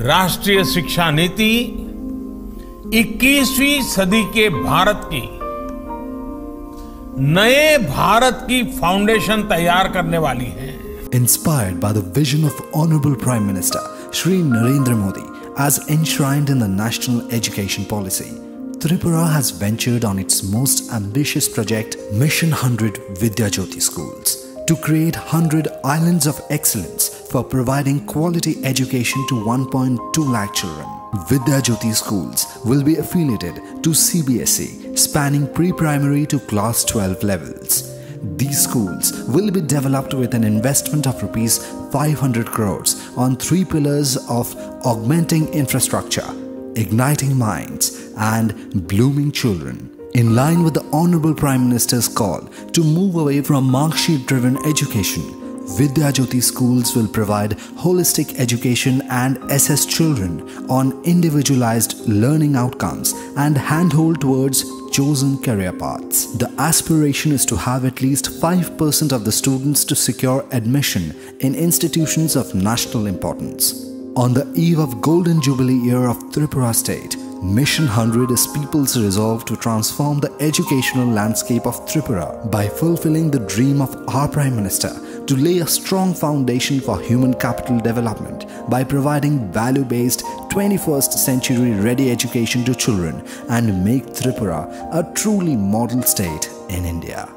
राष्ट्रीय शिक्षा नीति 21वीं सदी के भारत की नए भारत की फाउंडेशन तैयार करने वाली है। Inspired by the vision of honourable prime minister Shri Narendra Modi as enshrined in the national education policy Tripura has ventured on its most ambitious project, Mission 100 Vidya Jyoti Schools, to create 100 islands of excellence for providing quality education to 1.2 lakh children. Vidyajyoti schools will be affiliated to CBSE spanning pre-primary to class 12 levels. These schools will be developed with an investment of rupees 500 crores on three pillars of augmenting infrastructure, igniting minds and blooming children. In line with the Honorable Prime Minister's call to move away from mark sheet driven education, Vidyajyoti schools will provide holistic education and assess children on individualized learning outcomes and handhold towards chosen career paths. The aspiration is to have at least 5% of the students to secure admission in institutions of national importance. On the eve of Golden Jubilee year of Tripura state, Mission 100 is people's resolve to transform the educational landscape of Tripura by fulfilling the dream of our Prime Minister to lay a strong foundation for human capital development by providing value based 21st century ready education to children and make Tripura a truly model state in India.